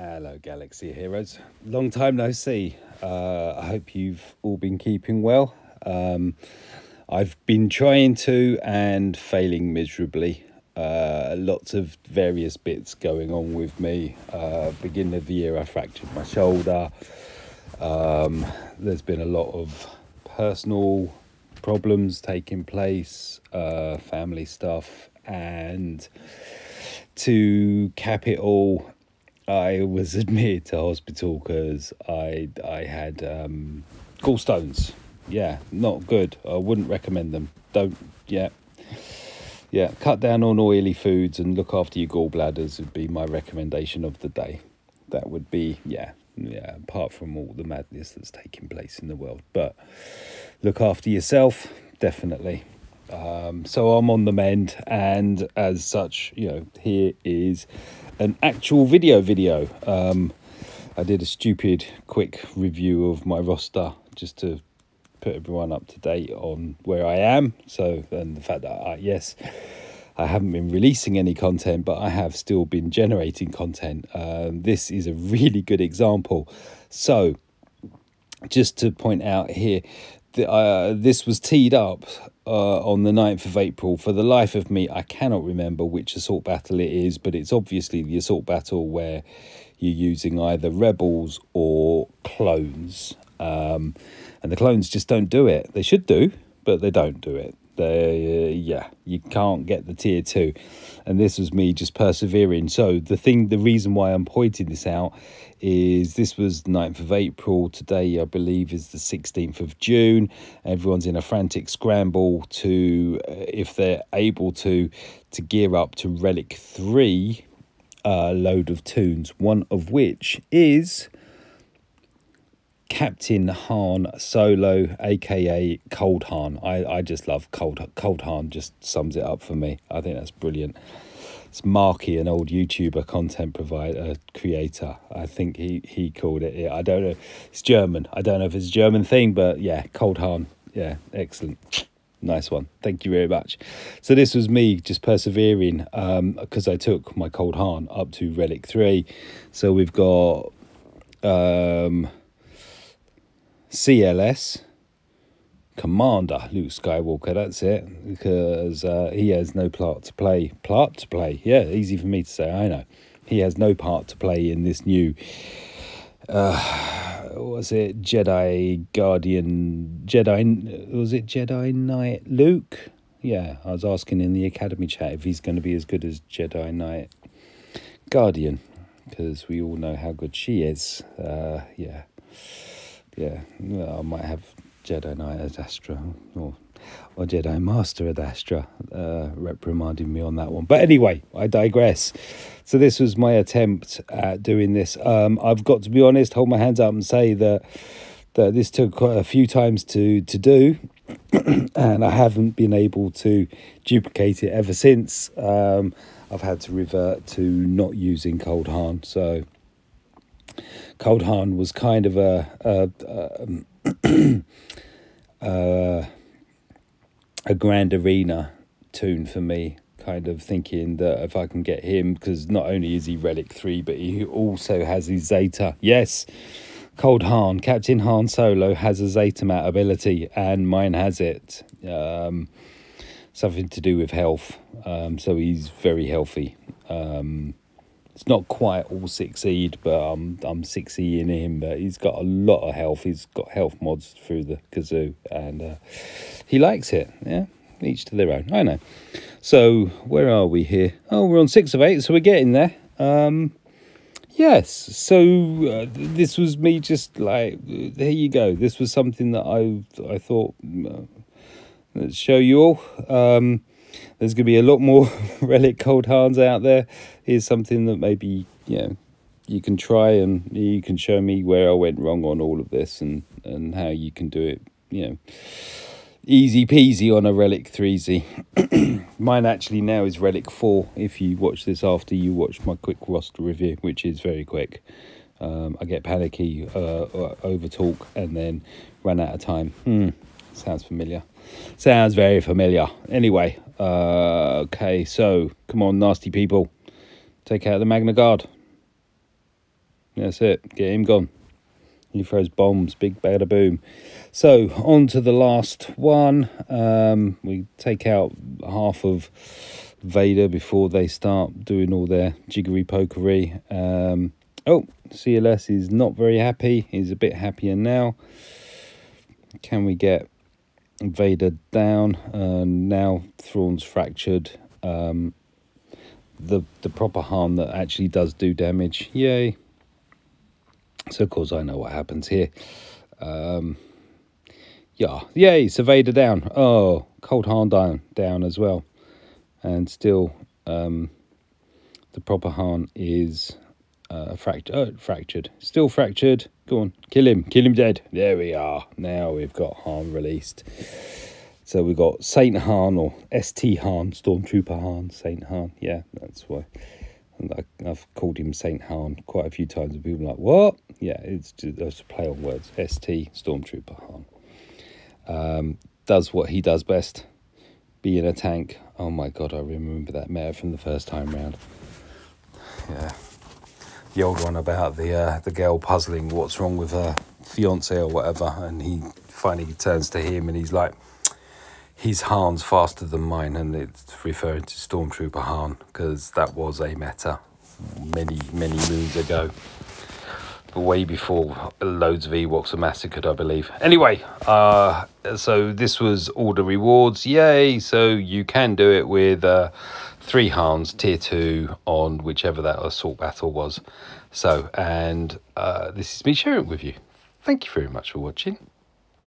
Hello, Galaxy Heroes. Long time no see. Uh, I hope you've all been keeping well. Um, I've been trying to and failing miserably. Uh, lots of various bits going on with me. Uh, beginning of the year, I fractured my shoulder. Um, there's been a lot of personal problems taking place, uh, family stuff, and to cap it all, I was admitted to hospital because I I had um, gallstones. Yeah, not good. I wouldn't recommend them. Don't. Yeah, yeah. Cut down on oily foods and look after your gallbladders would be my recommendation of the day. That would be yeah yeah. Apart from all the madness that's taking place in the world, but look after yourself definitely. Um, so I'm on the mend, and as such, you know, here is an actual video video. Um, I did a stupid quick review of my roster just to put everyone up to date on where I am. So, and the fact that I, yes, I haven't been releasing any content, but I have still been generating content. Um, this is a really good example. So, just to point out here, uh, this was teed up uh, on the 9th of April. For the life of me, I cannot remember which assault battle it is, but it's obviously the assault battle where you're using either rebels or clones. Um, and the clones just don't do it. They should do, but they don't do it. They, uh, yeah, you can't get the tier two. And this was me just persevering. So the thing, the reason why I'm pointing this out is this was 9th of April. Today, I believe, is the 16th of June. Everyone's in a frantic scramble to, uh, if they're able to, to gear up to Relic 3 uh, load of toons one of which is Captain Han Solo, aka Cold Han. I, I just love Cold Cold Han. Just sums it up for me. I think that's brilliant it's Marky, an old YouTuber content provider creator. I think he he called it. Yeah, I don't know. It's German. I don't know if it's a German thing, but yeah, Cold Han. Yeah, excellent. Nice one. Thank you very much. So this was me just persevering because um, I took my Cold Han up to Relic 3. So we've got um, CLS, Commander Luke Skywalker. That's it, because uh, he has no part to play. Part to play, yeah, easy for me to say. I know he has no part to play in this new. Uh, was it Jedi Guardian Jedi? Was it Jedi Knight Luke? Yeah, I was asking in the Academy chat if he's going to be as good as Jedi Knight Guardian, because we all know how good she is. Uh, yeah, yeah. I might have Jedi Knight Adastra or, or Jedi Master Adastra uh, reprimanding me on that one. But anyway, I digress. So this was my attempt at doing this. Um, I've got to be honest, hold my hands up and say that that this took quite a few times to to do, and I haven't been able to duplicate it ever since. Um, I've had to revert to not using Cold Han. So Cold Han was kind of a, a, a a grand arena toon for me kind of thinking that if I can get him, because not only is he Relic 3, but he also has his Zeta. Yes, Cold Han, Captain Han Solo has a Zeta Mat ability, and mine has it. Um, something to do with health. Um, so he's very healthy. Um, it's not quite all succeed, but I'm I'm sixty in him. But he's got a lot of health. He's got health mods through the kazoo, and uh, he likes it. Yeah, each to their own. I know. So where are we here? Oh, we're on six of eight, so we're getting there. Um, yes. So uh, this was me just like there you go. This was something that I I thought uh, let's show you all. Um, there's going to be a lot more relic cold hands out there. Here's something that maybe you know you can try and you can show me where I went wrong on all of this and and how you can do it. You know, easy peasy on a relic 3Z. Mine actually now is relic 4. If you watch this after you watch my quick roster review, which is very quick. Um, I get panicky, uh, over talk, and then run out of time. Hmm, sounds familiar. Sounds very familiar. Anyway, okay, so come on, nasty people. Take out the Magna Guard. That's it. Get him gone. He throws bombs, big bada boom. So on to the last one. Um, we take out half of Vader before they start doing all their jiggery pokery. Um, oh, CLS is not very happy. He's a bit happier now. Can we get Vader down? Uh, now Thrawn's fractured. Um, the the proper harm that actually does do damage. Yay. So of course I know what happens here. Um, yeah, yay, so Vader down. Oh, Cold Han down, down as well. And still, um, the proper Han is uh, fractured. Oh, fractured. Still fractured. Go on, kill him. Kill him dead. There we are. Now we've got Han released. So we've got Saint Han or ST Han, Stormtrooper Han, Saint Han. Yeah, that's why. I, have called him Saint Han quite a few times, and people are like, "What?" Yeah, it's just it's a play on words. ST Stormtrooper Han um, does what he does best: be in a tank. Oh my god, I remember that mare from the first time round. Yeah, the old one about the uh, the girl puzzling what's wrong with her fiance or whatever, and he finally turns to him and he's like, his Han's faster than mine, and it's referring to Stormtrooper Han because that was a meta many, many moons ago. Way before loads of Ewoks were massacred, I believe. Anyway, uh, so this was all the rewards. Yay! So you can do it with uh, three Hans, tier two, on whichever that assault battle was. So, and uh, this is me sharing it with you. Thank you very much for watching.